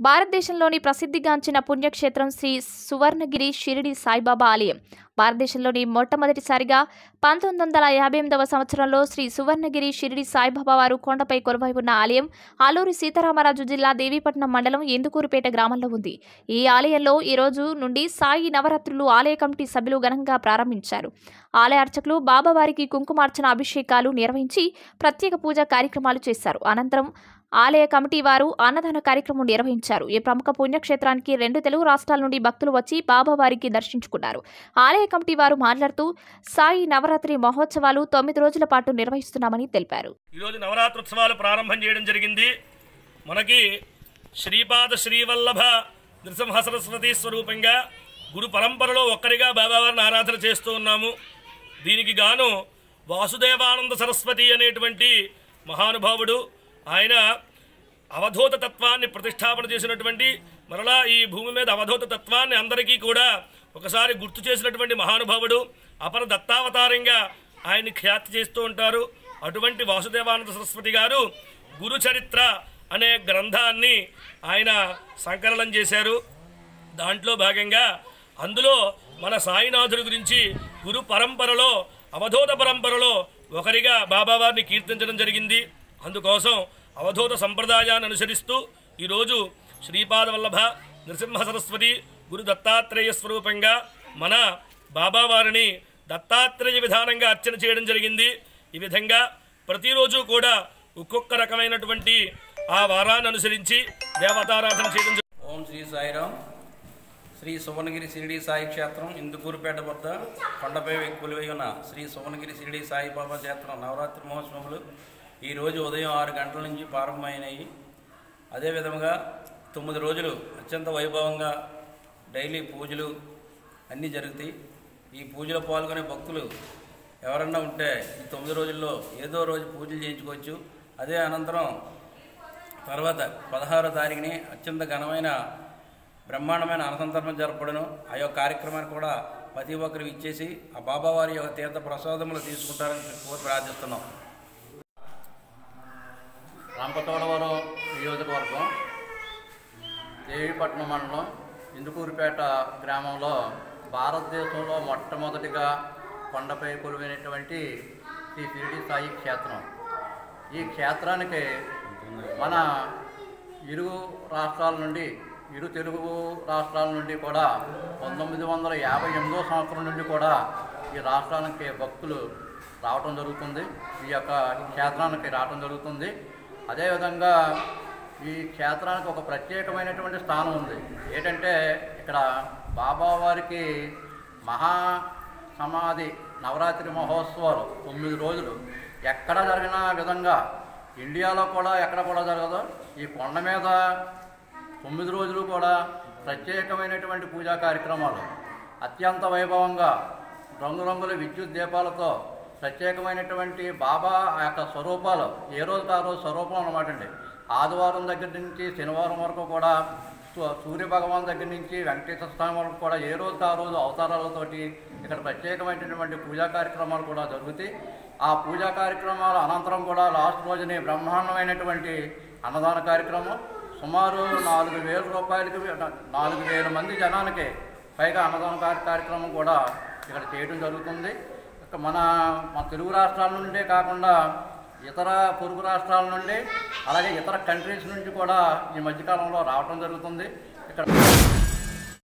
భారతదేశంలోని ప్రసిద్ధిగాంచిన పుణ్యక్షేత్రం శ్రీ సువర్ణగిరి షిరిడి సాయిబాబా ఆలయం. భారతదేశంలోని మొట్టమొదటిసారిగా పంతొమ్మిది వందల యాభై ఎనిమిదవ సంవత్సరంలో శ్రీ సువర్ణగిరి షిరిడి సాయిబాబా వారు కొండపై కొలువై ఉన్న ఆలయం ఆలూరి సీతారామరాజు జిల్లా దేవీపట్నం మండలం ఎందుకూరుపేట గ్రామంలో ఉంది. ఈ ఆలయంలో ఈ రోజు నుండి సాయి నవరాత్రులు ఆలయ కమిటీ సభ్యులు ఘనంగా ప్రారంభించారు. ఆలయ అర్చకులు బాబావారికి కుంకుమార్చన అభిషేకాలు నిర్వహించి ప్రత్యేక పూజా కార్యక్రమాలు చేశారు. అనంతరం ఆలయ కమిటీ వారు అన్నదాన కార్యక్రమం నిర్వహించారు. ఈ ప్రముఖ పుణ్యక్షేత్రానికి రెండు తెలుగు రాష్ట్రాల నుండి భక్తులు వచ్చి బాబావారికి దర్శించుకున్నారు. ఆలయ కమిటీ వారు మాట్లాడుతూ సాయి నవరాత్రి మహోత్సవాలు తొమ్మిది రోజుల పాటు నిర్వహిస్తున్నామని తెలిపారు. ఈరోజు నవరాత్రోత్సవాలు ప్రారంభం చేయడం జరిగింది. మనకి శ్రీపాద శ్రీవల్లభ నృసింహ సరస్వతి స్వరూపంగా గురు పరంపరలో ఒక్కరిగా బాబావారిని ఆరాధన చేస్తూ ఉన్నాము. దీనికి గాను వాసుదేవానంద సరస్వతి అనేటువంటి మహానుభావుడు ఆయన అవధూత తత్వాన్ని ప్రతిష్టాపన చేసినటువంటి మరలా ఈ భూమి మీద అవధూత తత్వాన్ని అందరికీ కూడా ఒకసారి గుర్తు చేసినటువంటి మహానుభావుడు అపర దత్తావతారంగా ఆయన్ని ఖ్యాతి చేస్తూ ఉంటారు. అటువంటి వాసుదేవానంద సరస్వతి గారు గురు చరిత్ర అనే గ్రంథాన్ని ఆయన సంకలనం చేశారు. దాంట్లో భాగంగా అందులో మన సాయినాథుడి గురించి గురు పరంపరలో అవధూత పరంపరలో ఒకరిగా బాబావారిని కీర్తించడం జరిగింది. అందుకోసం అవధూత సంప్రదాయాన్ని అనుసరిస్తూ ఈరోజు శ్రీపాద వల్లభ నృసింహ సరస్వతి గురు దత్తాత్రేయ స్వరూపంగా మన బాబావారిని దత్తాత్రేయ విధానంగా అర్చన చేయడం జరిగింది. ఈ విధంగా ప్రతిరోజు కూడా ఒక్కొక్క రకమైనటువంటి ఆ వారాన్ని అనుసరించి దేవతారాధన చేయడం ఓం శ్రీ సాయిరాం శ్రీ సువర్ణగిరి షిరిడి సాయి క్షేత్రం ఇందుకూరుపేట వద్ద కొండపై కొలువై ఉన్న శ్రీ సువర్ణగిరి షిరిడి సాయిబాబా క్షేత్రం నవరాత్రి మహోత్సవములు ఈరోజు ఉదయం ఆరు గంటల నుంచి ప్రారంభమైనాయి. అదేవిధంగా తొమ్మిది రోజులు అత్యంత వైభవంగా డైలీ పూజలు అన్నీ జరుగుతాయి. ఈ పూజలో పాల్గొనే భక్తులు ఎవరన్నా ఉంటే ఈ తొమ్మిది రోజుల్లో ఏదో రోజు పూజలు చేయించుకోవచ్చు. అదే అనంతరం తర్వాత పదహారో తారీఖుని అత్యంత ఘనమైన బ్రహ్మాండమైన అన్నసంతర్పణ జరపడను ఆ యొక్క కార్యక్రమాన్ని కూడా ప్రతి ఒక్కరు ఇచ్చేసి ఆ బాబావారి యొక్క తీర్థ ప్రసాదములు తీసుకుంటారని కోరి ప్రార్థిస్తున్నాం. రాంపతోడవరం నియోజకవర్గం దేవీపట్నం మండలం ఇందుకూరుపేట గ్రామంలో భారతదేశంలో మొట్టమొదటిగా కొండపై కొలువైనటువంటి శ్రీ షిరిడి సాయి క్షేత్రం. ఈ క్షేత్రానికి మన ఇరు రాష్ట్రాల నుండి ఇరు తెలుగు రాష్ట్రాల నుండి కూడా పంతొమ్మిది వందల యాభై ఎనిమిదో సంవత్సరం నుండి కూడా ఈ రాష్ట్రానికి భక్తులు రావటం జరుగుతుంది. ఈ యొక్క క్షేత్రానికి రావటం జరుగుతుంది. అదేవిధంగా ఈ క్షేత్రానికి ఒక ప్రత్యేకమైనటువంటి స్థానం ఉంది. ఏంటంటే ఇక్కడ బాబావారికి మహా సమాధి నవరాత్రి మహోత్సవాలు తొమ్మిది రోజులు. ఎక్కడ జరిగిన విధంగా ఇండియాలో కూడా ఎక్కడ కూడా జరగదు. ఈ కొండ మీద తొమ్మిది రోజులు కూడా ప్రత్యేకమైనటువంటి పూజా కార్యక్రమాలు. అత్యంత వైభవంగా రంగురంగుల విద్యుత్ దీపాలతో ప్రత్యేకమైనటువంటి బాబా ఆ యొక్క స్వరూపాలు ఏ రోజు ఆ రోజు స్వరూపం అనమాట అండి. ఆదివారం దగ్గర నుంచి శనివారం వరకు కూడా సూ- సూర్య భగవాన్ దగ్గర నుంచి వెంకటేశ్వర స్వామి వరకు కూడా ఏ రోజు ఆ రోజు అవతారాలతోటి ఇక్కడ ప్రత్యేకమైనటువంటి పూజా కార్యక్రమాలు కూడా జరుగుతాయి. ఆ పూజా కార్యక్రమాల అనంతరం కూడా లాస్ట్ రోజుని బ్రహ్మాండమైనటువంటి అన్నదాన కార్యక్రమం. సుమారు నాలుగు వేల రూపాయలకి నాలుగు వేల మంది జనానికి పైగా అన్నదాన కార్య- కార్యక్రమం కూడా ఇక్కడ చేయడం జరుగుతుంది. మన మన తెలుగు రాష్ట్రాల నుండే కాకుండా ఇతర పొరుగు రాష్ట్రాల నుండి అలాగే ఇతర కంట్రీస్ నుంచి కూడా ఈ మధ్యకాలంలో రావడం జరుగుతుంది. ఇక్కడ